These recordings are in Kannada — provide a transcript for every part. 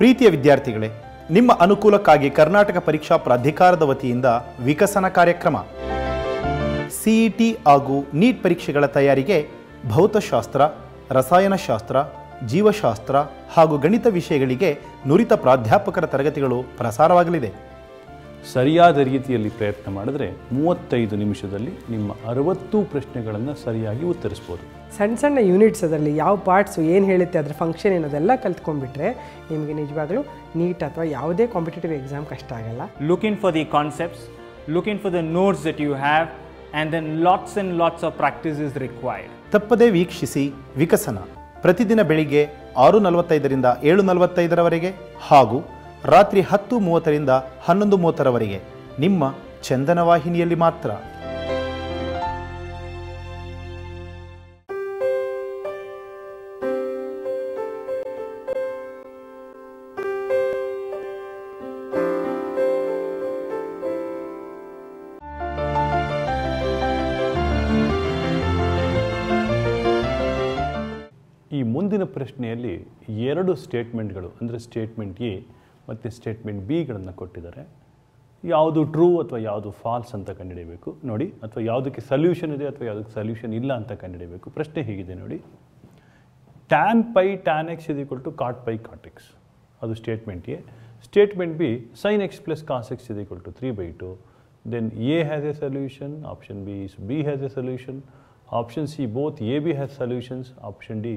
ಪ್ರೀತಿಯ ವಿದ್ಯಾರ್ಥಿಗಳೇ, ನಿಮ್ಮ ಅನುಕೂಲಕ್ಕಾಗಿ ಕರ್ನಾಟಕ ಪರೀಕ್ಷಾ ಪ್ರಾಧಿಕಾರದ ವತಿಯಿಂದ ವಿಕಸನ ಕಾರ್ಯಕ್ರಮ. ಸಿಇಟಿ ಹಾಗೂ ನೀಟ್ ಪರೀಕ್ಷೆಗಳ ತಯಾರಿಗೆ ಭೌತಶಾಸ್ತ್ರ, ರಸಾಯನಶಾಸ್ತ್ರ, ಜೀವಶಾಸ್ತ್ರ ಹಾಗೂ ಗಣಿತ ವಿಷಯಗಳಿಗೆ ನುರಿತ ಪ್ರಾಧ್ಯಾಪಕರ ತರಗತಿಗಳು ಪ್ರಸಾರವಾಗಲಿದೆ. ಸರಿಯಾದ ರೀತಿಯಲ್ಲಿ ಪ್ರಯತ್ನ ಮಾಡಿದರೆ ಮೂವತ್ತೈದು ನಿಮಿಷದಲ್ಲಿ ನಿಮ್ಮ ಅರವತ್ತು ಪ್ರಶ್ನೆಗಳನ್ನು ಸರಿಯಾಗಿ ಉತ್ತರಿಸ್ಬೋದು. ಸಣ್ಣ ಸಣ್ಣ ಯೂನಿಟ್ಸ್ ಅದರಲ್ಲಿ ಯಾವ ಪಾರ್ಟ್ಸು ಏನು ಹೇಳುತ್ತೆ ಅದರ ಫಂಕ್ಷನ್ ಏನೋದೆಲ್ಲ ಕಲ್ತ್ಕೊಂಡ್ಬಿಟ್ರೆ ನಿಮಗೆ ನಿಜವಾಗ್ಲೂ ನೀಟ್ ಅಥವಾ ಯಾವುದೇ ಕಾಂಪಿಟೇಟಿವ್ ಎಕ್ಸಾಮ್ ಕಷ್ಟ ಆಗಲ್ಲ. Look in for the concepts look in for the notes ಟ್ you have, and then lots and lots of required is required. ತಪ್ಪದೇ ವೀಕ್ಷಿಸಿ ವಿಕಸನ. ಪ್ರತಿದಿನ ಬೆಳಿಗ್ಗೆ ಆರು ನಲವತ್ತೈದರಿಂದ ಏಳು ನಲವತ್ತೈದರವರೆಗೆ ಹಾಗೂ ರಾತ್ರಿ ಹತ್ತು ಮೂವತ್ತರಿಂದ ಹನ್ನೊಂದು ಮೂವತ್ತರವರೆಗೆ ನಿಮ್ಮ ಚಂದನ ವಾಹಿನಿಯಲ್ಲಿ ಮಾತ್ರ. ಎರಡು ಸ್ಟೇಟ್ಮೆಂಟ್ಗಳು ಅಂದರೆ ಸ್ಟೇಟ್ಮೆಂಟ್ ಎ ಮತ್ತು ಸ್ಟೇಟ್ಮೆಂಟ್ ಬಿಗಳನ್ನು ಕೊಟ್ಟಿದ್ದಾರೆ. ಯಾವುದು ಟ್ರೂ ಅಥವಾ ಯಾವುದು ಫಾಲ್ಸ್ ಅಂತ ಕಂಡುಹಿಡಿಯಬೇಕು ನೋಡಿ, ಅಥವಾ ಯಾವುದಕ್ಕೆ ಸಲ್ಯೂಷನ್ ಇದೆ ಅಥವಾ ಯಾವುದಕ್ಕೆ ಸಲ್ಯೂಷನ್ ಇಲ್ಲ ಅಂತ ಕಂಡುಹಿಡಿಯಬೇಕು ಪ್ರಶ್ನೆ ಹೀಗಿದೆ ನೋಡಿ. ಟ್ಯಾನ್ ಪೈ ಟ್ಯಾನ್ ಎಕ್ಸ್ ಇದು equal to cot pi cot x ಅದು statement A statement B sine x plus cos x ಇದು equal to three by two then A has a solution option B is B has a solution option C both A B has solutions option D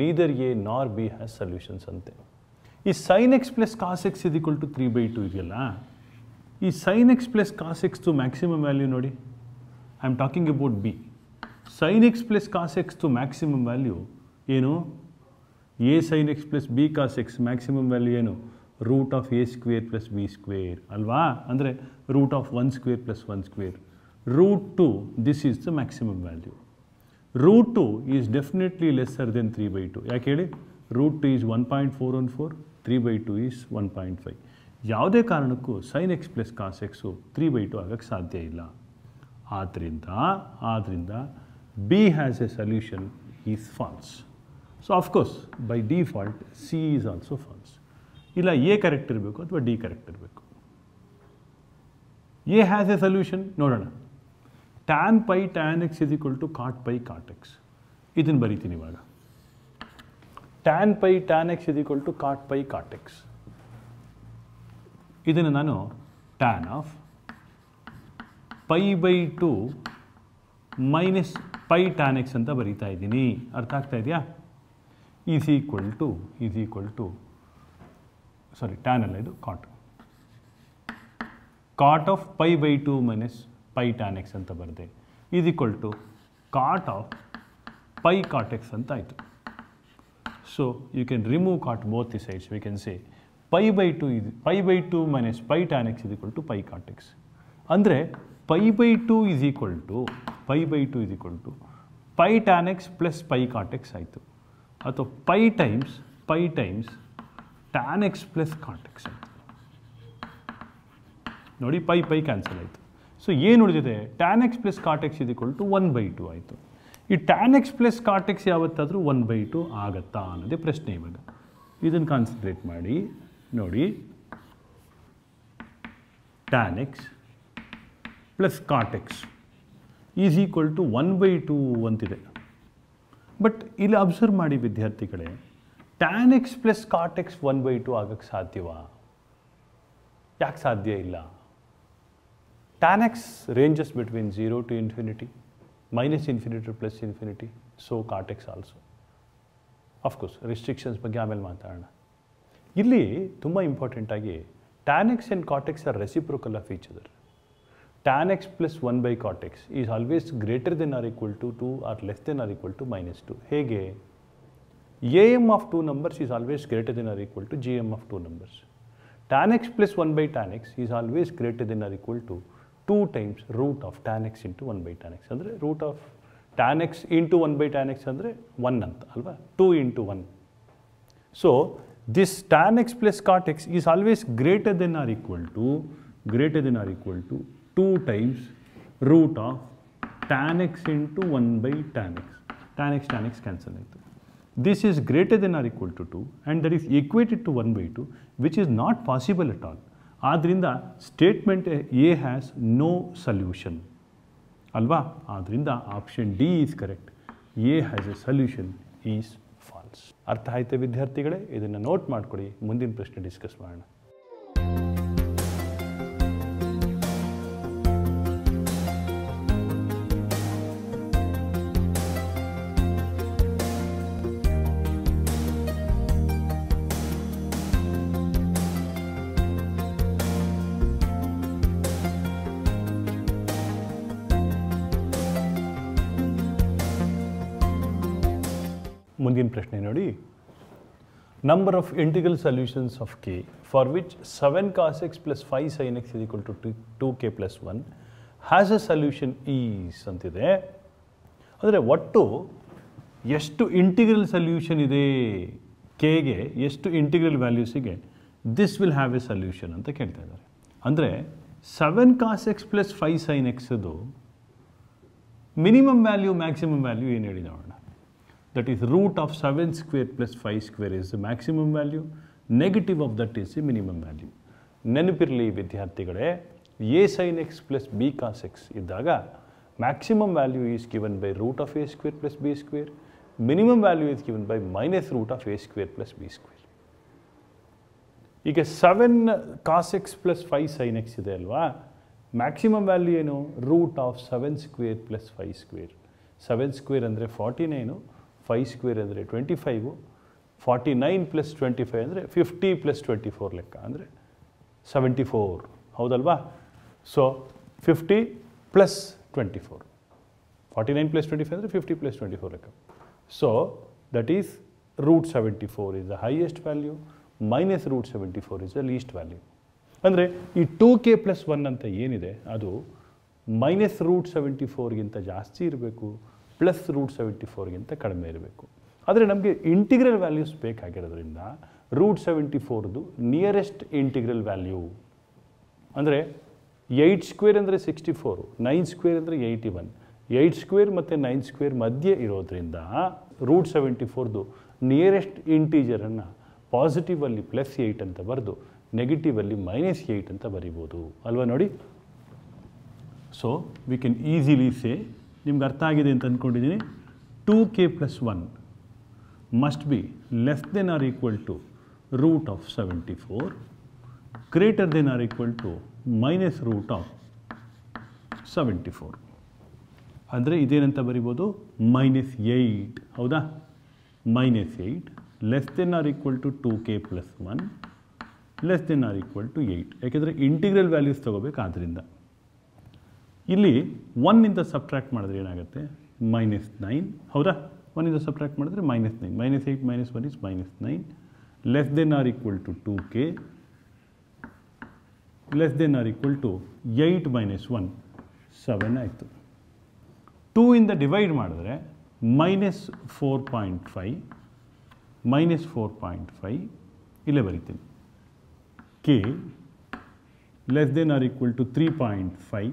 neither A nor B has solutions ಅಂತೆ. ಈ sine x plus cos x ಇದು ಟು ತ್ರೀ ಬೈ ಟು ಇದೆಯಲ್ಲ? ಈ ಸೈನ್ ಎಕ್ಸ್ ಪ್ಲಸ್ ಕಾಸ್ ಎಕ್ಸ್ದು ಮ್ಯಾಕ್ಸಿಮಮ್ ವ್ಯಾಲ್ಯೂ ನೋಡಿ. I am talking about B sine x plus cos ಎಕ್ಸ್ದು maximum value ಏನು? A sine x plus B cos x maximum value ಏನು? Root of A square plus B square ಅಲ್ವಾ? ಅಂದರೆ root of one square plus one square root two this is the maximum value root two is definitely lesser than three by two ಯಾಕೆ ಹೇಳಿ? Root two is one point four one four three by two is one point five ಯಾವುದೇ ಕಾರಣಕ್ಕೂ sine x plus cos x three by two ಆಗೋಕ್ಕೆ ಸಾಧ್ಯ ಇಲ್ಲ. ಆದ್ದರಿಂದ ಆದ್ದರಿಂದ B has a solution is false so of course by default C is also false ಇಲ್ಲ ಎ ಕರೆಕ್ಟ್ ಇರಬೇಕು ಅಥವಾ ಡಿ ಕರೆಕ್ಟ್ ಇರಬೇಕು. ಎ ಹ್ಯಾಸ್ ಎ ಸಲ್ಯೂಷನ್ ನೋಡೋಣ. Tan pi tan x is equal to cot pi cot x ಇದನ್ನು ಬರಿತೀನಿ ಇವಾಗ. Tan pi tan x is equal to cot pi cot x ಇದನ್ನು ನಾನು tan of pi by two minus pi tan x ಅಂತ ಬರೀತಾ ಇದ್ದೀನಿ. ಅರ್ಥ ಆಗ್ತಾ ಇದೆಯಾ? Is equal to is equal to sorry tan ಅಲ್ಲ ಇದು cot cot of pi by two minus pi tan x ಅಂತ ಬರೆದೆ. Is equal to cot of pi cot x ಅಂತ ಆಯಿತು. So you can remove cot both the sides we can say pi by two ಇದು pi by two minus pi tan x equal to pi cot x ಅಂದರೆ pi by two is equal to pi by two is equal to pi tan x plus pi cot x ಆಯಿತು. ಅಥವಾ pi times pi times tan x plus cot x ಆಯಿತು. ನೋಡಿ ಪೈ ಪೈ ಕ್ಯಾನ್ಸಲ್ ಆಯಿತು. ಸೊ ಏನು ಉಳಿದಿದೆ? Tan x plus cot x x ಇದು ಟು ಒನ್ ಬೈ ಟು ಆಯಿತು. ಈ tan x plus cot x ಯಾವತ್ತಾದರೂ ಒನ್ ಬೈ ಟು ಆಗತ್ತಾ ಅನ್ನೋದೇ ಪ್ರಶ್ನೆ ಇವಾಗ. ಇದನ್ನು ಕಾನ್ಸಂಟ್ರೇಟ್ ಮಾಡಿ. ನೋಡಿ. Tan x plus cot x is equal to one by two ಅಂತಿದೆ. ಬಟ್ ಇಲ್ಲಿ ಅಬ್ಸರ್ವ್ ಮಾಡಿ ವಿದ್ಯಾರ್ಥಿಗಳೇ tan x plus cot x one by two ಆಗಕ್ಕೆ ಸಾಧ್ಯವಾ? ಯಾಕೆ ಸಾಧ್ಯ ಇಲ್ಲ? Tan x ranges between zero to infinity minus infinity plus infinity so cot x also of course restrictions ಬಗ್ಗೆ ಆಮೇಲೆ ಮಾತಾಡೋಣ. ಇಲ್ಲಿ ತುಂಬ ಇಂಪಾರ್ಟೆಂಟಾಗಿ tan x and cot x are reciprocal of each other tan x plus one by cot x is always greater than or equal to two or less than or equal to minus two ಹೇಗೆ? A M of two numbers is always greater than or equal to G M of two numbers tan x plus 1 by tan x is always greater than or equal to 2 times root of tan x into 1 by tan x ಅಂದರೆ root of tan x into 1 by tan x ಅಂದರೆ 1 ಅಂತ ಅಲ್ವಾ 2 into 1 so this tan x plus cot x is always greater than or equal to greater than or equal to 2 times root of tan x into 1 by tan x tan x tan x cancel ಆಯಿತು this is greater than or equal to 2 and that is equated to 1 by 2 which is not possible at all ಆದ್ದರಿಂದ statement A has no solution ಅಲ್ವಾ? ಆದ್ದರಿಂದ option D is correct A has a solution is false ಅರ್ಥ ಆಯಿತು ವಿದ್ಯಾರ್ಥಿಗಳೇ? ಇದನ್ನು ನೋಟ್ ಮಾಡಿಕೊಡಿ. ಮುಂದಿನ ಪ್ರಶ್ನೆ ಡಿಸ್ಕಸ್ ಮಾಡೋಣ. ಮುಂದಿನ ಪ್ರಶ್ನೆ ನೋಡಿ. Number of integral solutions of k for which seven cos x plus five sin x is equal to to two k plus one has a solution is ಅಂತಿದೆ. ಅಂದರೆ ಒಟ್ಟು ಎಷ್ಟು ಇಂಟಿಗ್ರಲ್ ಸೊಲ್ಯೂಷನ್ ಇದೆ ಕೆಗೆ ಎಷ್ಟು integral ವ್ಯಾಲ್ಯೂಸಿಗೆ this will have a solution ಅಂತ ಕೇಳ್ತಾ ಇದ್ದಾರೆ. ಅಂದರೆ seven cos x plus five sin ಎಕ್ಸದು minimum value maximum value ಏನು ಹೇಳಿ ನೋಡೋಣ. That is, root of 7 square plus 5 square is the maximum value. Negative of that is the minimum value. ನೆನಪಿರಲಿ ವಿದ್ಯಾರ್ಥಿಗಳೇ A sine x plus B cos x ಇದ್ದಾಗ maximum value is given by root of A square plus B square minimum value is given by minus root of A square plus B square ಈಗ seven cos x plus five sine x ಇದೆ ಅಲ್ವಾ? ಮ್ಯಾಕ್ಸಿಮಮ್ ವ್ಯಾಲ್ಯೂ ಏನು? Root of seven square plus five square seven square ಅಂದರೆ ಫಾರ್ಟಿ ನೈನು ಫೈವ್ ಸ್ಕ್ವೇರ್ ಅಂದರೆ twenty five forty nine plus twenty five ಅಂದರೆ ಫಿಫ್ಟಿ ಪ್ಲಸ್ ಟ್ವೆಂಟಿ ಫೋರ್ ಲೆಕ್ಕ ಅಂದರೆ ಸೆವೆಂಟಿ ಫೋರ್ ಹೌದಲ್ವಾ? So fifty plus twenty four forty nine plus twenty five ಅಂದರೆ ಫಿಫ್ಟಿ ಪ್ಲಸ್ ಟ್ವೆಂಟಿ ಫೋರ್ ಲೆಕ್ಕ. So that is root seventy four is the highest value minus root seventy four is the least value ಅಂದರೆ ಈ ಟೂ ಕೆ ಪ್ಲಸ್ ಒನ್ ಅಂತ ಏನಿದೆ, ಅದು ಮೈನಸ್ ರೂಟ್ ಸೆವೆಂಟಿ ಫೋರ್ಗಿಂತ ಜಾಸ್ತಿ ಇರಬೇಕು. ಪ್ಲಸ್ ರೂಟ್ ಸೆವೆಂಟಿ ಫೋರ್ಗಿಂತ ಕಡಿಮೆ ಇರಬೇಕು. ಆದರೆ ನಮಗೆ ಇಂಟಿಗ್ರಲ್ ವ್ಯಾಲ್ಯೂಸ್ ಬೇಕಾಗಿರೋದ್ರಿಂದ ರೂಟ್ ಸೆವೆಂಟಿ ಫೋರ್ದು ನಿಯರೆಸ್ಟ್ ಇಂಟಿಗ್ರಲ್ ವ್ಯಾಲ್ಯೂ. ಅಂದರೆ ಏಯ್ಟ್ ಸ್ಕ್ವೇರ್ ಅಂದರೆ ಸಿಕ್ಸ್ಟಿ ಫೋರು, ನೈನ್ ಸ್ಕ್ವೇರ್ ಅಂದರೆ ಏಯ್ಟಿ ಒನ್ ಏಯ್ಟ್ ಸ್ಕ್ವೇರ್ ಮತ್ತು ನೈನ್ ಸ್ಕ್ವೇರ್ ಮಧ್ಯೆ ಇರೋದ್ರಿಂದ ರೂಟ್ ಸೆವೆಂಟಿ ಫೋರ್ದು ನಿಯರೆಸ್ಟ್ ಇಂಟೀಜರನ್ನು ಪಾಸಿಟಿವಲ್ಲಿ ಪ್ಲಸ್ ಏಯ್ಟ್ ಅಂತ ಬರೆದು ನೆಗೆಟಿವಲ್ಲಿ ಮೈನಸ್ ಏಯ್ಟ್ ಅಂತ ಬರಿಬೋದು. ಅಲ್ವಾ ನೋಡಿ? So we can easily say ನಿಮ್ಗೆ ಅರ್ಥ ಆಗಿದೆ ಅಂತ ಅಂದ್ಕೊಂಡಿದ್ದೀನಿ two K plus one must be less than or equal to root of seventy four greater than or equal to minus root of seventy four ಅಂದರೆ ಇದೇನಂತ ಬರಿಬೋದು? ಮೈನಸ್ ಏಯ್ಟ್ ಹೌದಾ? Minus eight less than or equal to two K plus one less than or equal to eight ಯಾಕೆಂದರೆ ಇಂಟಿಗ್ರಲ್ ವ್ಯಾಲ್ಯೂಸ್ ತೊಗೋಬೇಕು ಆದ್ದರಿಂದ ಇಲ್ಲಿ ಒನ್ನಿಂದ ಸಬ್ಟ್ರ್ಯಾಕ್ಟ್ ಮಾಡಿದ್ರೆ ಏನಾಗುತ್ತೆ? ಮೈನಸ್ ನೈನ್ ಹೌದಾ? ಒನ್ನಿಂದ ಸಬ್ಟ್ರ್ಯಾಕ್ಟ್ ಮಾಡಿದ್ರೆ minus nine minus eight minus one is minus nine less than or equal to two K less than or equal to eight minus one seven ಆಯಿತು. ಟೂ ಇಂದ ಡಿವೈಡ್ ಮಾಡಿದ್ರೆ minus four point five minus four point five ಇಲ್ಲೇ ಬರೀತೀನಿ. K less than or equal to three point five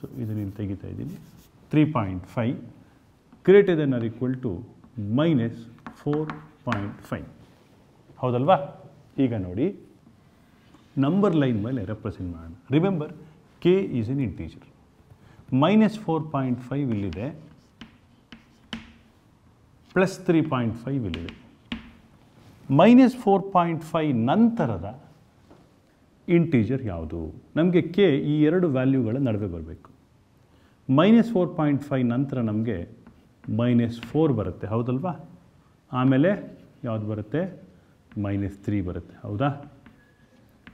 so ಇದನ್ನು ತೆಗಿತಾ ಇದ್ದೀನಿ. Three point five greater than or equal to minus four point five ಹೌದಲ್ವಾ? ಈಗ ನೋಡಿ. ನಂಬರ್ ಲೈನ್ ಮೇಲೆ ರೆಪ್ರೆಸೆಂಟ್ ಮಾಡೋಣ. Remember K is an integer minus four point five ಇಲ್ಲಿದೆ. ಪ್ಲಸ್ ತ್ರೀ ಪಾಯಿಂಟ್ ಫೈವ್ ಇಲ್ಲಿದೆ. ಮೈನಸ್ ಫೋರ್ ಪಾಯಿಂಟ್ ಫೈವ್ ನಂತರದ ಇಂಟೀಜರ್ ಯಾವುದು? ನಮಗೆ ಕೆ ಈ ಎರಡು ವ್ಯಾಲ್ಯೂಗಳ ನಡುವೆ ಬರಬೇಕು. ಮೈನಸ್ ಫೋರ್ ಪಾಯಿಂಟ್ ಫೈವ್ ನಂತರ ನಮಗೆ ಮೈನಸ್ ಫೋರ್ ಬರುತ್ತೆ, ಹೌದಲ್ವಾ? ಆಮೇಲೆ ಯಾವುದು ಬರುತ್ತೆ? ಮೈನಸ್ ತ್ರೀ ಬರುತ್ತೆ, ಹೌದಾ?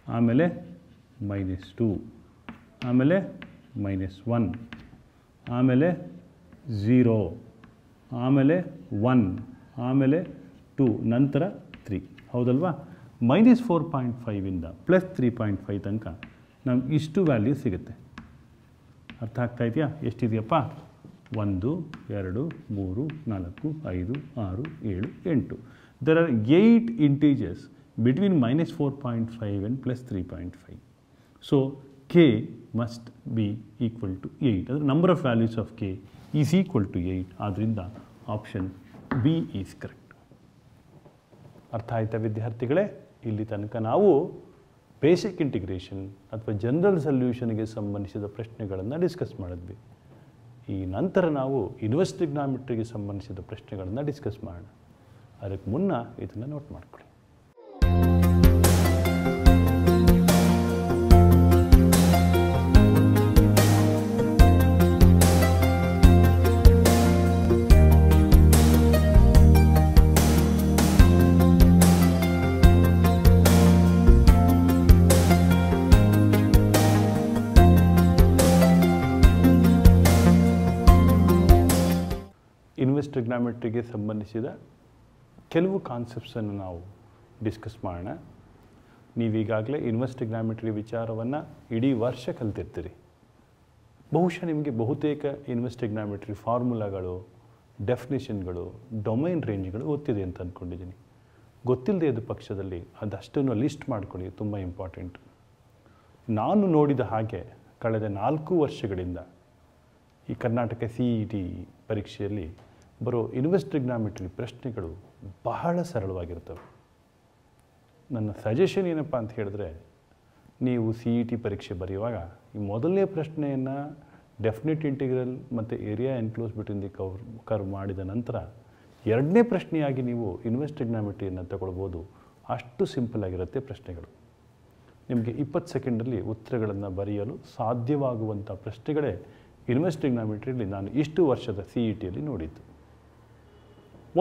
ಆಮೇಲೆ ಮೈನಸ್ ಟೂ, ಆಮೇಲೆ ಮೈನಸ್ ಒನ್, ಆಮೇಲೆ ಝೀರೋ, ಆಮೇಲೆ ಒನ್, ಆಮೇಲೆ ಟೂ, ನಂತರ ತ್ರೀ, ಹೌದಲ್ವಾ? ಮೈನಸ್ ಫೋರ್ ಪಾಯಿಂಟ್ ಫೈವಿಂದ ಪ್ಲಸ್ ತ್ರೀ ಪಾಯಿಂಟ್ ಫೈವ್ ತನಕ ನಮ್ಗೆ ಇಷ್ಟು ವ್ಯಾಲ್ಯೂ ಸಿಗುತ್ತೆ. ಅರ್ಥ ಆಗ್ತಾ ಇದೆಯಾ? ಎಷ್ಟಿದೆಯಪ್ಪ? ಒಂದು, ಎರಡು, ಮೂರು, ನಾಲ್ಕು, ಐದು, ಆರು, ಏಳು, ಎಂಟು. There are eight integers between minus four point five and plus three point five so K must be equal to eight ಅಂದರೆ number of values of K is equal to eight ಆದ್ದರಿಂದ ಆಪ್ಷನ್ ಬಿ ಈಸ್ ಕರೆಕ್ಟ್ ಅರ್ಥ ಆಯಿತಾ ವಿದ್ಯಾರ್ಥಿಗಳೇ? ಇಲ್ಲಿ ತನಕ ನಾವು ಬೇಸಿಕ್ ಇಂಟಿಗ್ರೇಷನ್ ಅಥವಾ ಜನರಲ್ ಸೊಲ್ಯೂಷನ್ಗೆ ಸಂಬಂಧಿಸಿದ ಪ್ರಶ್ನೆಗಳನ್ನು ಡಿಸ್ಕಸ್ ಮಾಡಿದ್ವಿ. ಈ ನಂತರ ನಾವು ಇನ್ವೆಸ್ಟಿಗ್ನಾಮಿಟ್ರಿಗೆ ಸಂಬಂಧಿಸಿದ ಪ್ರಶ್ನೆಗಳನ್ನು ಡಿಸ್ಕಸ್ ಮಾಡೋಣ. ಅದಕ್ಕೆ ಮುನ್ನ ಇದನ್ನು ನೋಟ್ ಮಾಡ್ಕೊಳ್ಳಿ. ಟ್ರಿಗ್ನಾಮೆಟ್ರಿಗೆ ಸಂಬಂಧಿಸಿದ ಕೆಲವು ಕಾನ್ಸೆಪ್ಟ್ಸನ್ನು ನಾವು ಡಿಸ್ಕಸ್ ಮಾಡೋಣ. ನೀವೀಗಾಗಲೇ ಇನ್ವೆಸ್ಟ್ ಟ್ರಿಗ್ನಾಮೆಟ್ರಿ ವಿಚಾರವನ್ನು ಇಡೀ ವರ್ಷ ಕಲ್ತಿರ್ತೀರಿ. ಬಹುಶಃ ನಿಮಗೆ ಬಹುತೇಕ ಇನ್ವೆಸ್ಟ್ ಟ್ರಿಗ್ನಾಮೆಟ್ರಿ ಫಾರ್ಮುಲಾಗಳು ಡೆಫಿನೇಷನ್ಗಳು ಡೊಮೈನ್ ರೇಂಜ್ಗಳು ಗೊತ್ತಿದೆ ಅಂತ ಅಂದ್ಕೊಂಡಿದ್ದೀನಿ ಗೊತ್ತಿಲ್ಲದೆ ಇದ್ದ ಪಕ್ಷದಲ್ಲಿ ಅದಷ್ಟನ್ನು ಲಿಸ್ಟ್ ಮಾಡ್ಕೊಳ್ಳಿ, ತುಂಬ ಇಂಪಾರ್ಟೆಂಟ್ ನಾನು ನೋಡಿದ ಹಾಗೆ ಕಳೆದ ನಾಲ್ಕು ವರ್ಷಗಳಿಂದ ಈ ಕರ್ನಾಟಕ ಸಿ ಇ ಟಿ ಪರೀಕ್ಷೆಯಲ್ಲಿ ಬರೋ ಇನ್ವೆಸ್ಟ್ ಟ್ರಿಗ್ನಾಮೆಟ್ರಿ ಪ್ರಶ್ನೆಗಳು ಬಹಳ ಸರಳವಾಗಿರ್ತವೆ. ನನ್ನ ಸಜೆಷನ್ ಏನಪ್ಪ ಅಂತ ಹೇಳಿದ್ರೆ, ನೀವು ಸಿ ಇ ಟಿ ಪರೀಕ್ಷೆ ಬರೆಯುವಾಗ ಈ ಮೊದಲನೇ ಪ್ರಶ್ನೆಯನ್ನು ಡೆಫಿನೆಟ್ ಇಂಟಿಗ್ರಲ್ ಮತ್ತು area enclose between the cover curve ಮಾಡಿದ ನಂತರ ಎರಡನೇ ಪ್ರಶ್ನೆಯಾಗಿ ನೀವು ಇನ್ವೆಸ್ಟ್ ಟ್ರಿಗ್ನಾಮೆಟ್ರಿಯನ್ನು ತಗೊಳ್ಬೋದು. ಅಷ್ಟು ಸಿಂಪಲ್ ಆಗಿರುತ್ತೆ ಪ್ರಶ್ನೆಗಳು. ನಿಮಗೆ ಇಪ್ಪತ್ತು ಸೆಕೆಂಡಲ್ಲಿ ಉತ್ತರಗಳನ್ನು ಬರೆಯಲು ಸಾಧ್ಯವಾಗುವಂಥ ಪ್ರಶ್ನೆಗಳೇ ಇನ್ವೆಸ್ಟ್ ಟ್ರಿಗ್ನಾಮೆಟ್ರಿಯಲ್ಲಿ ನಾನು ಇಷ್ಟು ವರ್ಷದ ಸಿ ಇ ಟಿಯಲ್ಲಿ ನೋಡಿದ್ದು.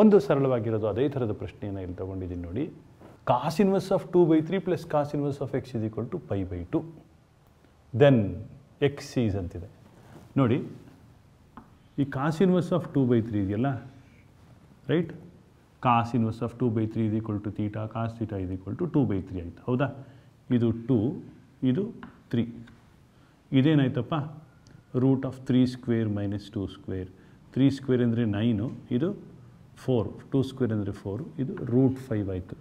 ಒಂದು ಸರಳವಾಗಿರೋದು ಅದೇ ಥರದ ಪ್ರಶ್ನೆಯನ್ನು ಇಲ್ಲಿ ತೊಗೊಂಡಿದ್ದೀನಿ ನೋಡಿ. Cos inverse of two by three plus cos inverse of x is equal to pi by two then x is ಅಂತಿದೆ. ನೋಡಿ, ಈ cos inverse of two by three ಇದೆಯಲ್ಲ? Right cos inverse of two by three is equal to theta cos theta is equal to two by three ಆಯಿತು, ಹೌದಾ? ಇದು ಟೂ ಇದು three ಇದೇನಾಯ್ತಪ್ಪ? Root of three square minus two square three square ಅಂದರೆ ನೈನು ಇದು ಫೋರ್ ಟೂ ಸ್ಕ್ವೇರ್ ಅಂದರೆ ಫೋರ್ ಇದು ರೂಟ್ ಫೈವ್ ಆಯಿತು.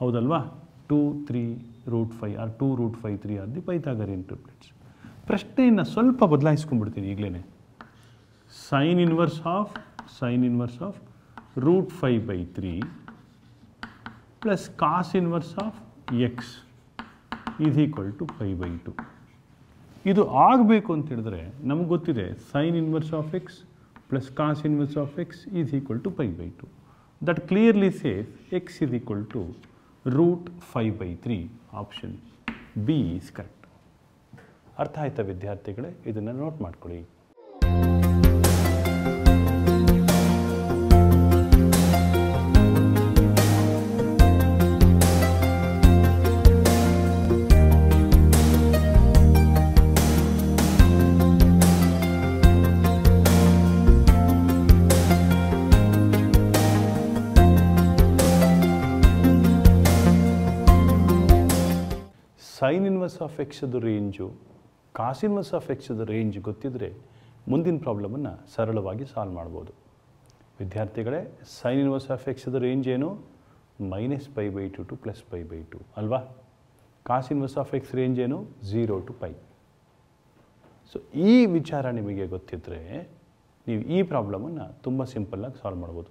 ಹೌದಲ್ವಾ? Two three root five are two root five three are the Pythagorean triplets ಪ್ರಶ್ನೆಯನ್ನು ಸ್ವಲ್ಪ ಬದಲಾಯಿಸ್ಕೊಂಡ್ಬಿಡ್ತೀನಿ ಈಗಲೇ sine inverse of sine inverse of root five by three plus cos inverse of x is equal to five by two ಇದು ಆಗಬೇಕು ಅಂತ ಹೇಳಿದ್ರೆ ನಮ್ಗೆ ಗೊತ್ತಿದೆ sine inverse of x plus cos inverse of X is equal to pi by two that clearly says X is equal to root five by three option B is correct ಅರ್ಥ ಆಯ್ತಾ ವಿದ್ಯಾರ್ಥಿಗಳೇ ಇದನ್ನು ನೋಟ್ ಮಾಡ್ಕೊಳ್ಳಿ ಇನ್ವರ್ಸ್ ಆಫ್ ಎಕ್ಸದು ರೇಂಜು ಕಾಸ್ ಇನ್ವರ್ಸ್ ಆಫ್ ಎಕ್ಸದ ರೇಂಜ್ ಗೊತ್ತಿದ್ದರೆ ಮುಂದಿನ ಪ್ರಾಬ್ಲಮನ್ನು ಸರಳವಾಗಿ ಸಾಲ್ವ್ ಮಾಡ್ಬೋದು. ವಿದ್ಯಾರ್ಥಿಗಳೇ ಸೈನ್ ಇನ್ವರ್ಸ್ ಆಫ್ ಎಕ್ಸದ ರೇಂಜ್ ಏನು? Minus pi by two to plus pi by two ಅಲ್ವಾ? Cos inverse of x range ಏನು? ಝೀರೋ ಟು ಪೈ ಸೊ ಈ ವಿಚಾರ ನಿಮಗೆ ಗೊತ್ತಿದ್ದರೆ ನೀವು ಈ ಪ್ರಾಬ್ಲಮನ್ನು ತುಂಬ ಸಿಂಪಲ್ಲಾಗಿ ಸಾಲ್ವ್ ಮಾಡ್ಬೋದು.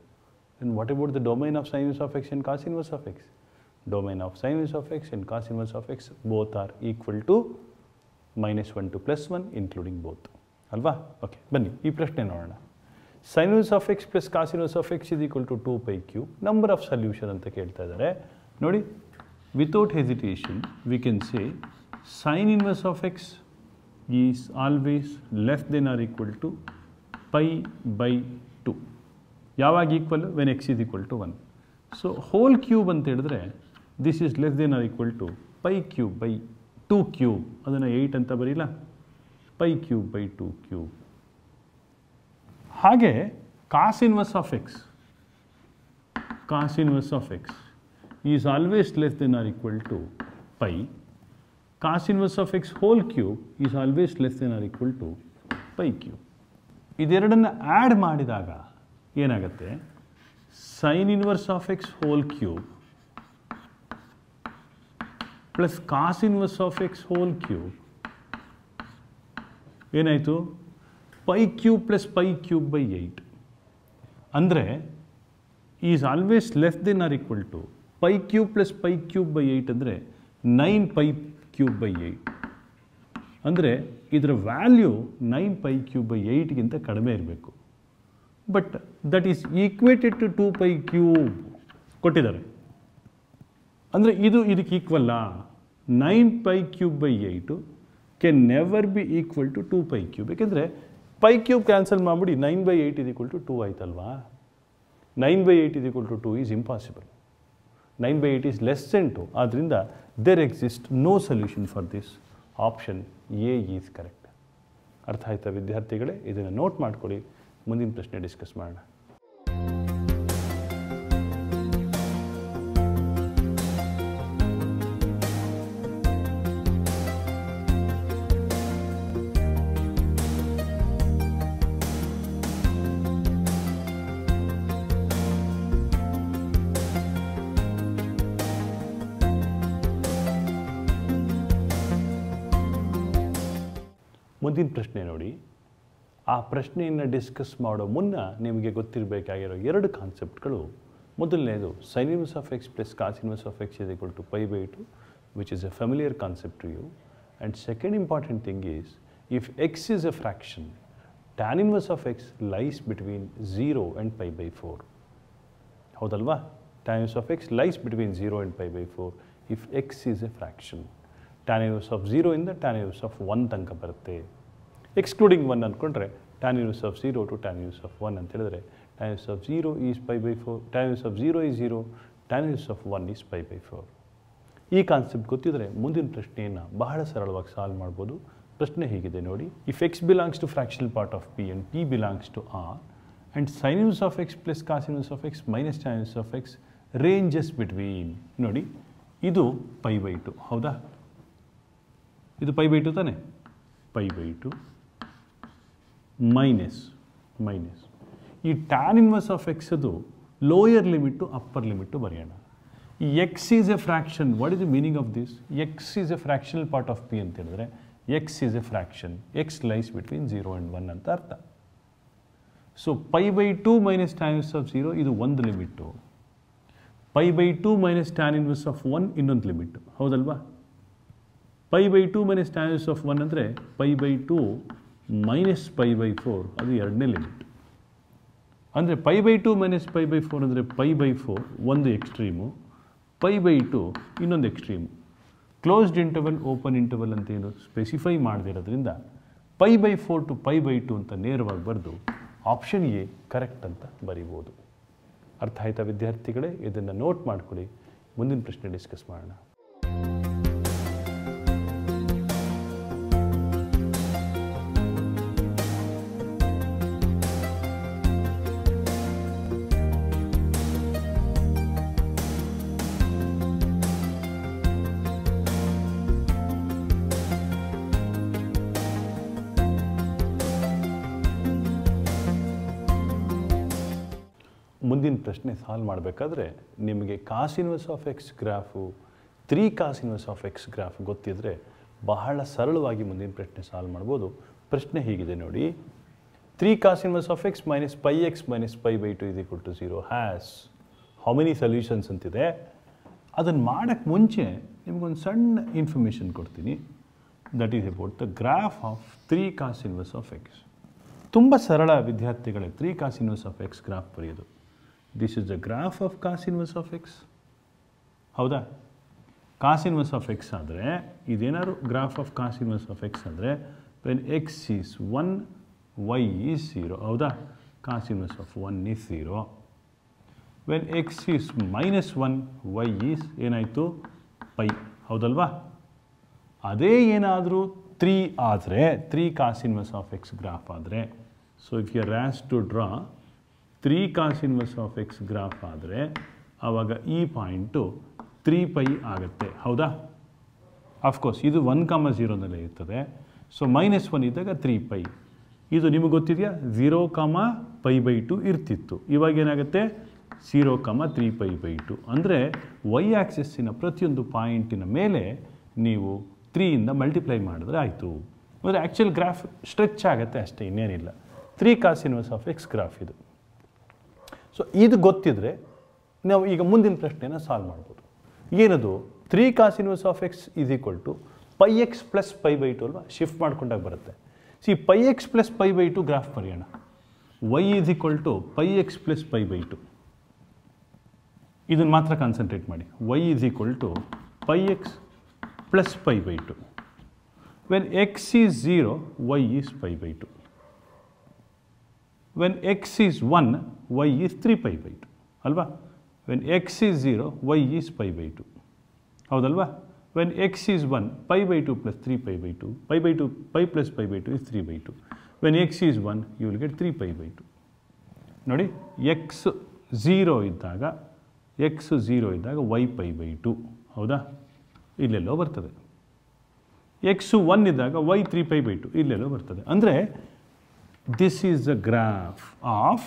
Then what about the domain of sines of x and cos inverse of x domain of sines of x and cos inverse of x both are equal to minus one to plus one including both ಅಲ್ವಾ? ಓಕೆ ಬನ್ನಿ, ಈ ಪ್ರಶ್ನೆ ನೋಡೋಣ. Sines of x plus cos of x is equal to two pi Q number of solution ಅಂತ ಕೇಳ್ತಾ ಇದ್ದಾರೆ ನೋಡಿ without hesitation we can say sine inverse of x is always less than or equal to pi by two ಯಾವಾಗ equal when x is equal to one so whole cube ಅಂತ ಹೇಳಿದ್ರೆ this is less than or equal to pi cube by two cube ಅದನ್ನು ಏಯ್ಟ್ ಅಂತ ಬರೀಲ್ಲ pi cube by two cube ಹಾಗೆ cos inverse of x cos inverse of x is always less than or equal to pi cos inverse of x whole cube is always less than or equal to pi cube ಇದೆರಡನ್ನು add ಮಾಡಿದಾಗ ಏನಾಗುತ್ತೆ? Sine inverse of x whole cube plus cos inverse of x whole cube ಏನಾಯಿತು? Pi cube plus pi cube by eight ಅಂದರೆ is always less than or equal to pi cube plus pi cube by eight ಅಂದರೆ nine pi cube by eight ಅಂದರೆ, ಇದರ value nine pi cube by ಏಯ್ಟ್ಗಿಂತ ಕಡಿಮೆ ಇರಬೇಕು. But that is equated to two pi cube ಕೊಟ್ಟಿದ್ದಾರೆ. ಅಂದರೆ ಇದು ಇದಕ್ಕೆ ಈಕ್ವಲ್ಲ nine pi cube by eight can never be equal to two pi cube ಏಕೆಂದರೆ ಪೈ ಕ್ಯೂಬ್ ಕ್ಯಾನ್ಸಲ್ ಮಾಡಿಬಿಡಿ ನೈನ್ ಬೈ ಏಯ್ಟ್ ಇದು ಈಕ್ವಲ್ ಟು ಟೂ ಆಯ್ತಲ್ವಾ? ನೈನ್ ಬೈ ಏಯ್ಟ್ ಇದು equal to two is impossible nine by eight is less than two ಆದ್ದರಿಂದ there exist no solution for this option A is correct ಅರ್ಥ ಆಯ್ತಾ ವಿದ್ಯಾರ್ಥಿಗಳೇ? ಇದನ್ನು ನೋಟ್ ಮಾಡ್ಕೊಳ್ಳಿ. ಮುಂದಿನ ಪ್ರಶ್ನೆ ಡಿಸ್ಕಸ್ ಮಾಡೋಣ. ಮುಂದಿನ ಪ್ರಶ್ನೆ ನೋಡಿ. ಆ ಪ್ರಶ್ನೆಯನ್ನು ಡಿಸ್ಕಸ್ ಮಾಡೋ ಮುನ್ನ ನಿಮಗೆ ಗೊತ್ತಿರಬೇಕಾಗಿರೋ ಎರಡು ಕಾನ್ಸೆಪ್ಟ್ಗಳು ಮೊದಲನೇದು sine inverse of x plus cos inverse of x is equal to pi by two which is a familiar concept to you and second important thing is if x is a fraction tan inverse of x lies between zero and pi by four ಹೌದಲ್ವಾ? tan inverse of x lies between 0 and pi by 4 if x is a fraction. Tan use of 0 ಇಂದ ಯೂಸ್ ಆಫ್ ಒನ್ 1 ತನಕ ಬರುತ್ತೆ. ಎಕ್ಸ್ಕ್ಲೂಡಿಂಗ್ ಒನ್ ಅಂದ್ಕೊಂಡ್ರೆ tan use of zero to tan use of one ಅಂತ ಹೇಳಿದ್ರೆ tan use of zero is pi by four tan use of zero is zero tan use of one is pi by four ಈ ಕಾನ್ಸೆಪ್ಟ್ ಗೊತ್ತಿದ್ರೆ ಮುಂದಿನ ಪ್ರಶ್ನೆಯನ್ನು ಬಹಳ ಸರಳವಾಗಿ ಸಾಲ್ವ್ ಮಾಡ್ಬೋದು. ಪ್ರಶ್ನೆ ಹೀಗಿದೆ ನೋಡಿ. If x belongs to fractional part of P and P belongs to R and sin inverse of x plus cos inverse of x minus inverse of x ranges between ನೋಡಿ, ಇದು ಪೈ ಬೈ ಟು ಹೌದಾ? ಇದು ಪೈ ಬೈ ಟು ತಾನೆ? Pi by two minus minus ಈ ಟ್ಯಾನ್ ಇನ್ವರ್ಸ್ ಆಫ್ ಎಕ್ಸ್ ಅದು ಲೋಯರ್ ಲಿಮಿಟು ಅಪ್ಪರ್ ಲಿಮಿಟು ಬರೆಯೋಣ. ಈ x is a fraction what is the meaning of this x is a fractional part of P ಅಂತ ಹೇಳಿದ್ರೆ x is a fraction x lies between zero and one ಅಂತ ಅರ್ಥ. So pi by two minus tan inverse of zero ಇದು ಒಂದು limit pi by two minus tan inverse of one ಇನ್ನೊಂದು ಲಿಮಿಟ್ ಹೌದಲ್ವಾ? Pi by two minus tan inverse of one ಅಂದರೆ pi by two minus pi by four ಅದು ಎರಡನೇ ಲಿಮಿಟ್ ಅಂದರೆ pi by two minus pi by four ಅಂದರೆ ಪೈ ಬೈ ಫೋರ್ ಒಂದು ಎಕ್ಸ್ಟ್ರೀಮು ಪೈ ಬೈ ಟು ಇನ್ನೊಂದು extreme closed interval open interval ಅಂತ ಏನು specify ಮಾಡದಿರೋದ್ರಿಂದ pi by four to pi by two ಅಂತ ನೇರವಾಗಿ ಬರೆದು ಆಪ್ಷನ್ ಎ ಕರೆಕ್ಟ್ ಅಂತ ಬರಿಬೋದು. ಅರ್ಥ ಆಯ್ತಾ ವಿದ್ಯಾರ್ಥಿಗಳೇ? ಇದನ್ನು ನೋಟ್ ಮಾಡ್ಕೊಳ್ಳಿ. ಮುಂದಿನ ಪ್ರಶ್ನೆ ಡಿಸ್ಕಸ್ ಮಾಡೋಣ. ಪ್ರಶ್ನೆ ಸಾಲ್ವ್ ಮಾಡಬೇಕಾದ್ರೆ ನಿಮಗೆ cos inverse of x graph, three cos inverse of x graph ಗೊತ್ತಿದ್ದರೆ ಬಹಳ ಸರಳವಾಗಿ ಮುಂದಿನ ಪ್ರಶ್ನೆ ಸಾಲ್ವ್ ಮಾಡ್ಬೋದು. ಪ್ರಶ್ನೆ ಹೀಗಿದೆ ನೋಡಿ. Three cos inverse of x minus pi x minus pi by two ಇದು ಕೊಟ್ಟು zero has. How many solutions ಅಂತಿದೆ? ಅದನ್ನು ಮಾಡೋಕ್ಕೆ ಮುಂಚೆ ನಿಮಗೊಂದು ಸಣ್ಣ ಇನ್ಫಾರ್ಮೇಷನ್ ಕೊಡ್ತೀನಿ. That is about the graph of three cos inverse of x. ತುಂಬ ಸರಳ ವಿದ್ಯಾರ್ಥಿಗಳೇ three cos inverse of x graph ಬರೆಯೋದು. This is the graph of cos inverse of x ಹೌದಾ? ಕಾಸ್ ಇನ್ವರ್ಸ್ ಆಫ್ ಎಕ್ಸ್ ಆದರೆ, ಇದೇನಾದ್ರು graph of cos inverse of x ಅಂದರೆ when x is one y is zero ಹೌದಾ? Cos inverse of one is zero when x is minus one y is ಏನಾಯಿತು? ಪೈ ಹೌದಲ್ವಾ? ಅದೇ ಏನಾದರೂ ತ್ರೀ ಆದರೆ three cos inverse of x graph ಆದರೆ so if you rush to draw three cos inverse of x graph ಆದರೆ ಆವಾಗ ಈ ಪಾಯಿಂಟು ತ್ರೀ ಪೈ ಆಗುತ್ತೆ. ಹೌದಾ? ಅಫ್ಕೋರ್ಸ್ ಇದು ಒನ್ ಕಾಮ ಝೀರೋನಲ್ಲೇ ಇರ್ತದೆ. ಸೊ ಮೈನಸ್ ಒನ್ ಇದ್ದಾಗ ತ್ರೀ ಪೈ ಇದು ನಿಮಗೆ ಗೊತ್ತಿದೆಯಾ? Zero comma pi by two ಇರ್ತಿತ್ತು. ಇವಾಗ ಏನಾಗುತ್ತೆ? Zero comma three pi by two ಅಂದರೆ ವೈ ಆ್ಯಕ್ಸಿಸ್ಸಿನ ಪ್ರತಿಯೊಂದು ಪಾಯಿಂಟಿನ ಮೇಲೆ ನೀವು ತ್ರೀಯಿಂದ ಮಲ್ಟಿಪ್ಲೈ ಮಾಡಿದ್ರೆ ಆಯಿತು. ಅಂದರೆ ಆ್ಯಕ್ಚುಯಲ್ ಗ್ರಾಫ್ ಸ್ಟ್ರೆಚ್ ಆಗುತ್ತೆ ಅಷ್ಟೇ, ಇನ್ನೇನಿಲ್ಲ. Three cos inverse of x graph ಇದು. ಸೊ ಇದು ಗೊತ್ತಿದ್ರೆ ನಾವು ಈಗ ಮುಂದಿನ ಪ್ರಶ್ನೆಯನ್ನು ಸಾಲ್ವ್ ಮಾಡ್ಬೋದು. ಏನದು? Three cos inverse of x is equal to pi x plus pi by two ಅಲ್ವಾ? ಶಿಫ್ಟ್ ಮಾಡ್ಕೊಂಡಾಗ ಬರುತ್ತೆ. See pi x plus pi by two graph ಬರೆಯೋಣ. Y is equal to pi x plus pi by two ಇದನ್ನು ಮಾತ್ರ ಕಾನ್ಸಂಟ್ರೇಟ್ ಮಾಡಿ. Y is equal to pi x plus pi by two when x is zero y is pi by two when x is one y is three pi by two ಅಲ್ವಾ? When x is zero y is pi by two ಹೌದಲ್ವಾ? When x is one pi by two plus three pi by two pi by two pi plus pi by two is three by two when x is one you will get three pi by two ನೋಡಿ ಎಕ್ಸ್ ಝೀರೋ ಇದ್ದಾಗ ಎಕ್ಸ್ ಝೀರೋ ಇದ್ದಾಗ ವೈ ಪೈ ಬೈ ಟು ಹೌದಾ? ಇಲ್ಲೆಲ್ಲೋ ಬರ್ತದೆ. ಎಕ್ಸು ಒನ್ ಇದ್ದಾಗ y three pi by two ಇಲ್ಲೆಲ್ಲೋ ಬರ್ತದೆ. ಅಂದರೆ this is the graph of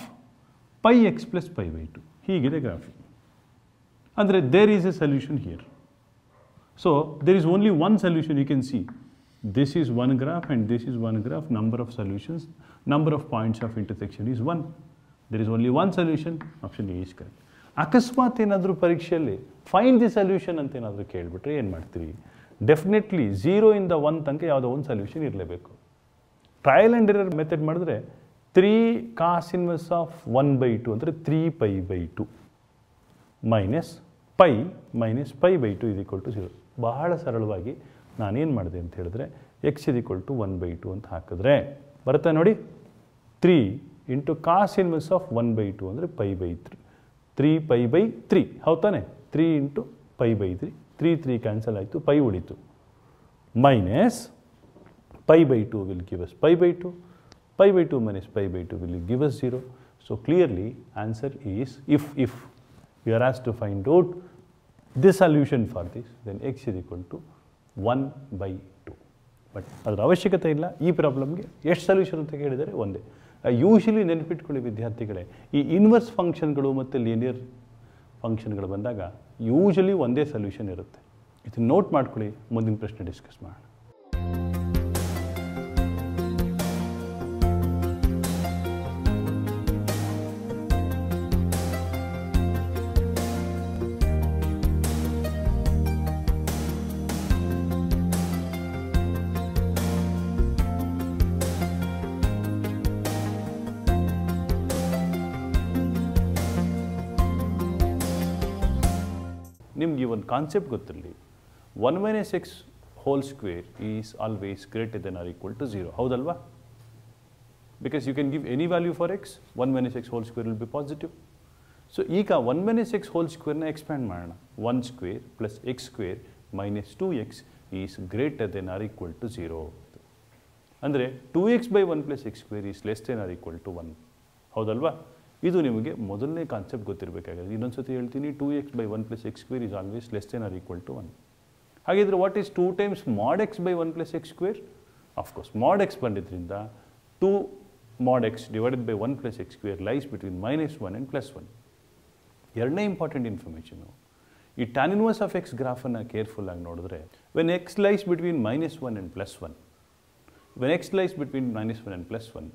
pi x plus pi by two ಹೀಗಿದೆ ಗ್ರಾಫ್ ಅಂದರೆ there is a solution here so there is only one solution you can see this is one graph and this is one graph number of solutions number of points of intersection is one there is only one solution option A is correct ಅಕಸ್ಮಾತ್ ಏನಾದರೂ ಪರೀಕ್ಷೆಯಲ್ಲಿ ಫೈನ್ ದಿ ಸೊಲ್ಯೂಷನ್ ಅಂತ ಏನಾದರೂ ಕೇಳಿಬಿಟ್ರೆ ಏನು ಮಾಡ್ತೀರಿ? ಡೆಫಿನೆಟ್ಲಿ ಝೀರೋಯಿಂದ ಒನ್ ತನಕ ಯಾವುದೋ ಒಂದು ಸೊಲ್ಯೂಷನ್ ಇರಲೇಬೇಕು. ಟ್ರಯಲ್ ಆ್ಯಂಡ್ ಎರರ್ ಮೆಥಡ್ ಮಾಡಿದ್ರೆ three cos inverse of one by two ಅಂದರೆ three pi by two minus pi minus pi by two ಇದು ಈಕ್ವಲ್ ಟು ಝೀರೋ ಬಹಳ ಸರಳವಾಗಿ ನಾನೇನು ಮಾಡಿದೆ ಅಂತ ಹೇಳಿದ್ರೆ ಎಕ್ಸ್ ಇದು equal to one by two ಅಂತ ಹಾಕಿದ್ರೆ ಬರುತ್ತೆ ನೋಡಿ? Three into cos inverse of one by two ಅಂದರೆ pi by three three pi by three ಹೌದು ತಾನೆ? Three into pi by three three three cancel ಆಯಿತು ಪೈ ಉಳಿತು. Minus pi by 2 will give us pi by 2 pi by 2 minus pi by 2 will give us 0 so, clearly, answer is if if we are asked to find out the solution for this, then x is equal to 1 by 2 but ಅದರ ಅವಶ್ಯಕತೆ ಇಲ್ಲ. ಈ ಪ್ರಾಬ್ಲಮ್ಗೆ ಎಷ್ಟು ಸೊಲ್ಯೂಷನ್ ಅಂತ ಕೇಳಿದರೆ ಒಂದೇ. ಯೂಶಲಿ ನೆನಪಿಟ್ಕೊಳ್ಳಿ ವಿದ್ಯಾರ್ಥಿಗಳೇ, ಈ ಇನ್ವರ್ಸ್ ಫಂಕ್ಷನ್ಗಳು ಮತ್ತು ಲೀನಿಯರ್ ಫಂಕ್ಷನ್ಗಳು ಬಂದಾಗ ಯೂಶಲಿ ಒಂದೇ ಸೊಲ್ಯೂಷನ್ ಇರುತ್ತೆ. ಇದನ್ನು ನೋಟ್ ಮಾಡ್ಕೊಳ್ಳಿ, ಮುಂದಿನ ಪ್ರಶ್ನೆ ಡಿಸ್ಕಸ್ ಮಾಡೋಣ. ನಿಮ್ಗೆ ಈ ಒಂದು ಕಾನ್ಸೆಪ್ಟ್ ಗೊತ್ತಿರಲಿ. One minus x whole square is always greater than or equal to zero ಹೌದಲ್ವಾ? Because you can give any value for x one minus x whole square will be positive so ಈಗ ಒನ್ ಮೈನಸ್ ಎಕ್ಸ್ ಹೋಲ್ ಸ್ಕ್ವೇರ್ನ ಎಕ್ಸ್ಪ್ಯಾಂಡ್ ಮಾಡೋಣ. One square plus x square minus two x is greater than or equal to zero ಅಂದರೆ two x by one plus x square is less than or equal to one ಹೌದಲ್ವಾ? ಇದು ನಿಮಗೆ ಮೊದಲನೇ ಕಾನ್ಸೆಪ್ಟ್ ಗೊತ್ತಿರಬೇಕಾಗಿದೆ. ಇನ್ನೊಂದು ಸತಿ ಹೇಳ್ತೀನಿ two x by one plus x square is always less than or equal to one ಹಾಗಿದ್ರೆ what is two times mod x by one plus x square of course mod x ಬಂದಿದ್ದರಿಂದ two mod x divided by one plus x square lies between minus one and plus one ಎರಡನೇ ಇಂಪಾರ್ಟೆಂಟ್ ಇನ್ಫಾರ್ಮೇಷನು ಈ ಟ್ಯಾನ್ ಇನ್ವರ್ಸ್ ಆಫ್ ಎಕ್ಸ್ ಗ್ರಾಫನ್ನು ಕೇರ್ಫುಲ್ಲಾಗಿ ನೋಡಿದ್ರೆ when x lies between minus one and plus one when x lies between minus 1 and plus 1,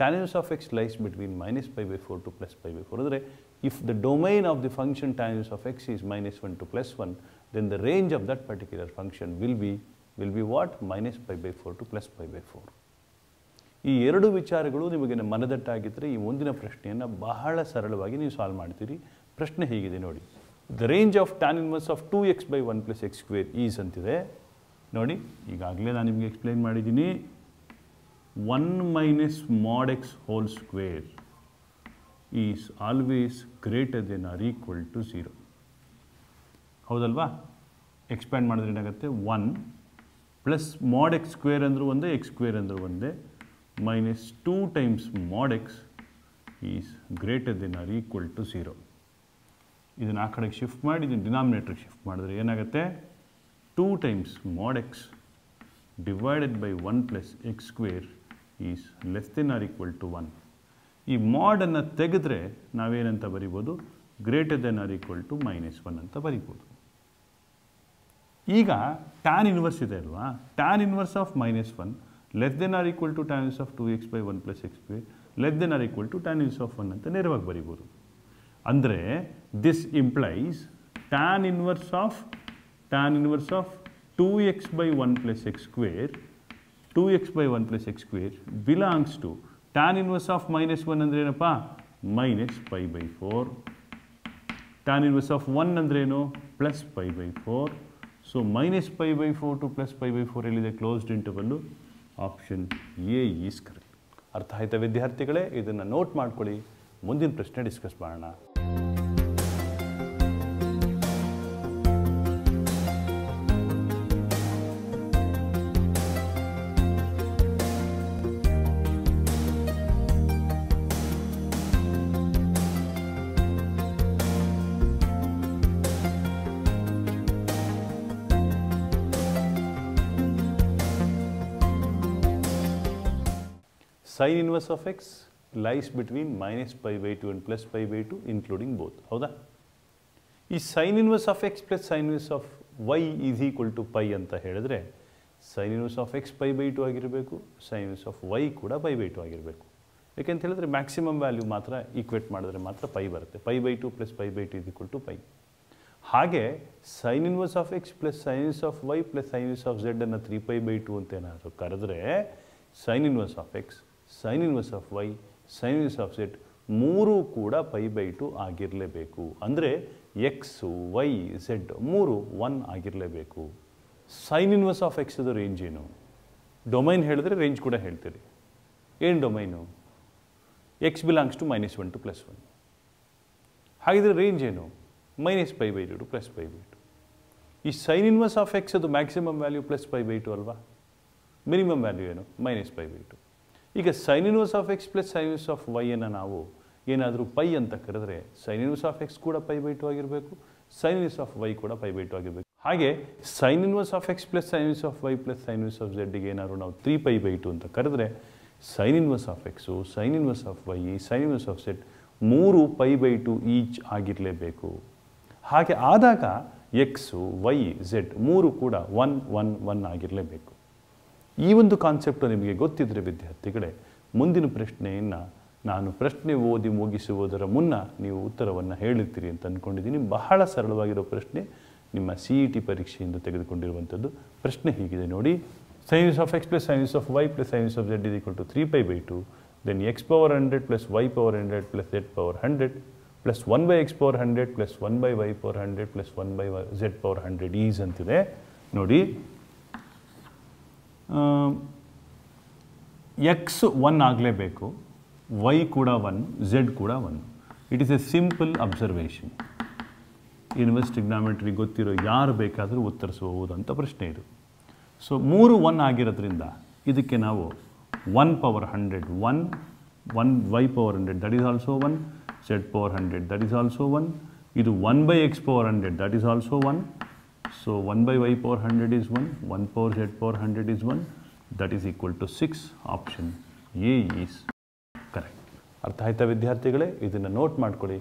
tan inverse of x lies between minus pi by 4 to plus pi by 4. ಅಂದರೆ if the domain of the function tan inverse of x is minus 1 to plus 1, then the range of that particular function will be, will be what? Minus pi by 4 to plus pi by 4. ಈ ಎರಡು ವಿಚಾರಗಳು ನಿಮಗೆ ಮನದಟ್ಟಾಗಿದ್ದರೆ ಈ ಮುಂದಿನ ಪ್ರಶ್ನೆಯನ್ನು ಬಹಳ ಸರಳವಾಗಿ ನೀವು ಸಾಲ್ವ್ ಮಾಡ್ತೀರಿ ಪ್ರಶ್ನೆ ಹೀಗಿದೆ ನೋಡಿ the range of tan inverse of two x by one plus x square is ಅಂತಿದೆ ನೋಡಿ ಈಗಾಗಲೇ ನಾನು ನಿಮಗೆ ಎಕ್ಸ್ಪ್ಲೈನ್ ಮಾಡಿದ್ದೀನಿ one minus mod x whole square is always greater than or equal to zero ಹೌದಲ್ವಾ? ಎಕ್ಸ್ಪ್ಯಾಂಡ್ ಮಾಡಿದ್ರೆ ಏನಾಗುತ್ತೆ? One plus mod x square ಅಂದರೂ ಒಂದೇ ಎಕ್ಸ್ ಸ್ಕ್ವೇರ್ ಅಂದರೂ ಒಂದೇ. Minus two times mod x is greater than or equal to zero ಇದನ್ನು ಆ ಕಡೆಗೆ ಶಿಫ್ಟ್ ಮಾಡಿ, ಇದನ್ನು ಡಿನಾಮಿನೇಟ್ರಿಗೆ ಶಿಫ್ಟ್ ಮಾಡಿದ್ರೆ ಏನಾಗುತ್ತೆ? Two times mod x divided by one plus x square is less than or equal to one ಈ ಮಾಡನ್ನು ತೆಗೆದ್ರೆ ನಾವೇನಂತ ಬರಿಬೋದು? Greater than or equal to minus one ಅಂತ ಬರಿಬೋದು. ಈಗ ಟ್ಯಾನ್ ಇನ್ವರ್ಸ್ ಇದೆ ಅಲ್ವಾ? Tan inverse of minus one less than or equal to tan inverse of two x by one plus x by less than or equal to tan inverse of one ಅಂತ ನೇರವಾಗಿ ಬರಿಬೋದು. ಅಂದರೆ this implies tan inverse of tan inverse of two x by one plus x square two x by one plus x square belongs to tan inverse of minus one ಅಂದ್ರೆ ಏನಪ್ಪ? Minus pi by four tan inverse of one ಅಂದ್ರೇನು plus pi by four so minus pi by four to plus pi by four ಎಲ್ಲಿದೆ? Closed interval option A is correct ಅರ್ಥ ಆಯ್ತಾ ವಿದ್ಯಾರ್ಥಿಗಳೇ? ಇದನ್ನು ನೋಟ್ ಮಾಡ್ಕೊಳ್ಳಿ. ಮುಂದಿನ ಪ್ರಶ್ನೆ ಡಿಸ್ಕಸ್ ಮಾಡೋಣ. Sine inverse of x lies between minus pi by two and plus pi by two including both ಹೌದಾ? ಈ sine inverse of x plus sine inverse of y is equal to pi ಅಂತ ಹೇಳಿದ್ರೆ sine inverse of x pi by two ಆಗಿರಬೇಕು ಸೈನ್ ಇನ್ವರ್ಸ್ ಆಫ್ ವೈ ಕೂಡ ಪೈ ಬೈ ಟು ಆಗಿರಬೇಕು. ಯಾಕೆಂತ ಹೇಳಿದ್ರೆ ಮ್ಯಾಕ್ಸಿಮಮ್ ವ್ಯಾಲ್ಯೂ ಮಾತ್ರ ಈಕ್ವೇಟ್ ಮಾಡಿದ್ರೆ ಮಾತ್ರ ಪೈ ಬರುತ್ತೆ. Pi by two plus pi by two is equal to pi ಹಾಗೆ sine inverse of x plus sine inverse of y plus sine inverse of z ಅನ್ನು ತ್ರೀ ಪೈ ಬೈ ಟು ಅಂತ ಏನಾದರೂ ಕರೆದ್ರೆ sine inverse of x sine inverse of y sine inverse of z ಮೂರೂ ಕೂಡ ಪೈ ಬೈ ಟು ಆಗಿರಲೇಬೇಕು. ಅಂದರೆ ಎಕ್ಸು ವೈ ಝೆಡ್ ಮೂರು ಒನ್ ಆಗಿರಲೇಬೇಕು. ಸೈನ್ ಇನ್ವರ್ಸ್ ಆಫ್ ಎಕ್ಸ್ದು ರೇಂಜ್ ಏನು? ಡೊಮೈನ್ ಹೇಳಿದ್ರೆ ರೇಂಜ್ ಕೂಡ ಹೇಳ್ತೀರಿ. ಏನು domain x belongs to minus one to plus one ಹಾಗಿದ್ರೆ ರೇಂಜ್ ಏನು? Minus pi by two to plus pi by two ಈ ಸೈನ್ ಇನ್ವರ್ಸ್ ಆಫ್ ಎಕ್ಸ್ ಅದು maximum value plus pi by two ಅಲ್ವಾ? ಮಿನಿಮಮ್ ವ್ಯಾಲ್ಯೂ ಏನು? ಮೈನಸ್ ಪೈ ಬೈ ಟು ಈಗ sine inverse of x plus sine inverse of ವೈಯನ್ನು ನಾವು ಏನಾದರೂ ಪೈ ಅಂತ ಕರೆದ್ರೆ ಸೈನಿನೋಸ್ ಆಫ್ ಎಕ್ಸ್ ಕೂಡ ಪೈ ಬೈ ಟು ಆಗಿರಬೇಕು ಸೈನಿನೋಸ್ ಆಫ್ ವೈ ಕೂಡ ಪೈ ಬೈ ಟು ಆಗಿರಬೇಕು ಹಾಗೆ sine inverse of x plus sine inverse of y plus sine inverse of ಜೆಡ್ಗೆ ಏನಾದ್ರು ನಾವು ತ್ರೀ ಪೈ ಬೈ ಟು ಅಂತ ಕರೆದ್ರೆ sine inverse of x sine inverse of y sine of z ಮೂರು ಪೈ ಬೈ ಟು ಈಚ್ ಆಗಿರಲೇಬೇಕು ಹಾಗೆ ಆದಾಗ ಎಕ್ಸು ವೈ ಝೆಡ್ ಮೂರು ಕೂಡ ಒನ್ ಒನ್ ಒನ್ ಆಗಿರಲೇಬೇಕು ಈ ಒಂದು ಕಾನ್ಸೆಪ್ಟು ನಿಮಗೆ ಗೊತ್ತಿದ್ದರೆ ವಿದ್ಯಾರ್ಥಿಗಳೇ, ಮುಂದಿನ ಪ್ರಶ್ನೆಯನ್ನು ನಾನು ಪ್ರಶ್ನೆ ಓದಿ ಮುಗಿಸುವುದರ ಮುನ್ನ ನೀವು ಉತ್ತರವನ್ನು ಹೇಳುತ್ತೀರಿ ಅಂತ ಅಂದ್ಕೊಂಡಿದ್ದೀನಿ ಬಹಳ ಸರಳವಾಗಿರೋ ಪ್ರಶ್ನೆ, ನಿಮ್ಮ ಸಿ ಇ ಟಿ ಪರೀಕ್ಷೆಯಿಂದ ತೆಗೆದುಕೊಂಡಿರುವಂಥದ್ದು ಪ್ರಶ್ನೆ ಹೀಗಿದೆ ನೋಡಿ. Sine inverse of x plus sine inverse of y plus sine inverse of z equal to three pi by two then x power hundred plus y power hundred plus z power hundred plus one by x power hundred plus one by y power hundred plus one by z power hundred is ಅಂತಿದೆ. ನೋಡಿ ಎಕ್ಸ್ ಒನ್ ಆಗಲೇಬೇಕು ವೈ ಕೂಡ ಒನ್ ಝೆಡ್ ಕೂಡ one it is a simple observation invest trigonometry ಗೊತ್ತಿರೋ ಯಾರು ಬೇಕಾದರೂ ಉತ್ತರಿಸಬಹುದು ಅಂತ ಪ್ರಶ್ನೆ ಇದು. ಸೊ ಮೂರು ಒನ್ ಆಗಿರೋದ್ರಿಂದ ಇದಕ್ಕೆ ನಾವು one power hundred one one y power hundred that is also one z power hundred that is also one ಇದು one by x power hundred that is also one so one by y power hundred is one one power z power hundred is one that is equal to six option A is correct ಅರ್ಥ ಆಯ್ತಾ ವಿದ್ಯಾರ್ಥಿಗಳೇ? ಇದನ್ನು ನೋಟ್ ಮಾಡ್ಕೊಳ್ಳಿ.